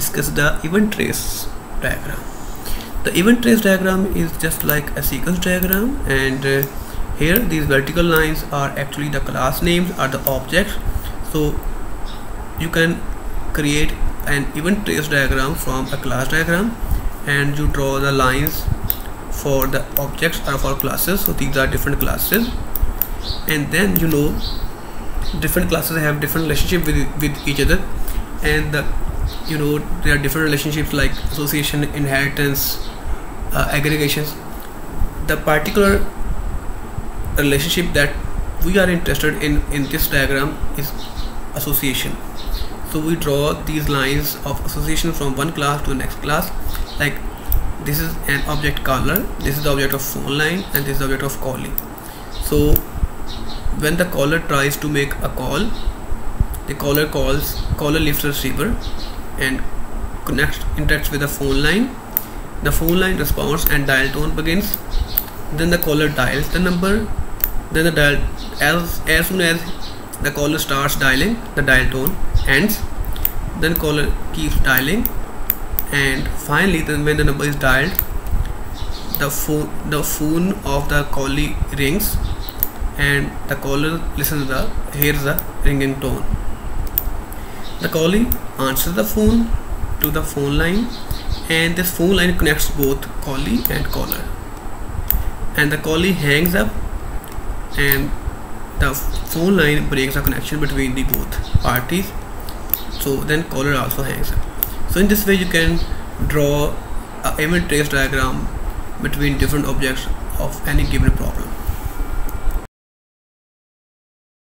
discuss the event trace diagram. The event trace diagram is just like a sequence diagram and uh, here these vertical lines are actually the class names are the objects. So you can create an event trace diagram from a class diagram and you draw the lines for the objects or for classes. So these are different classes. And then you know different classes have different relationship with, with each other. And the, you know there are different relationships like association inheritance uh, aggregations. The particular relationship that we are interested in in this diagram is association. So we draw these lines of association from one class to the next class. Like this is an object caller this is the object of phone line and this is the object of callee. So when the caller tries to make a call the caller calls caller lifts receiver and connects interacts with the phone line. The phone line responds and dial tone begins. Then the caller dials the number. Then the dial as as soon as the caller starts dialing the dial tone ends. Then caller keeps dialing. And finally then when the number is dialed the phone the phone of the callee rings and the caller listens the hears the ringing tone the callee answers the phone to the phone line and this phone line connects both callee and caller. And the callee hangs up and the phone line breaks the connection between the both parties. So then caller also hangs up. So in this way you can draw a event trace diagram between different objects of any given problem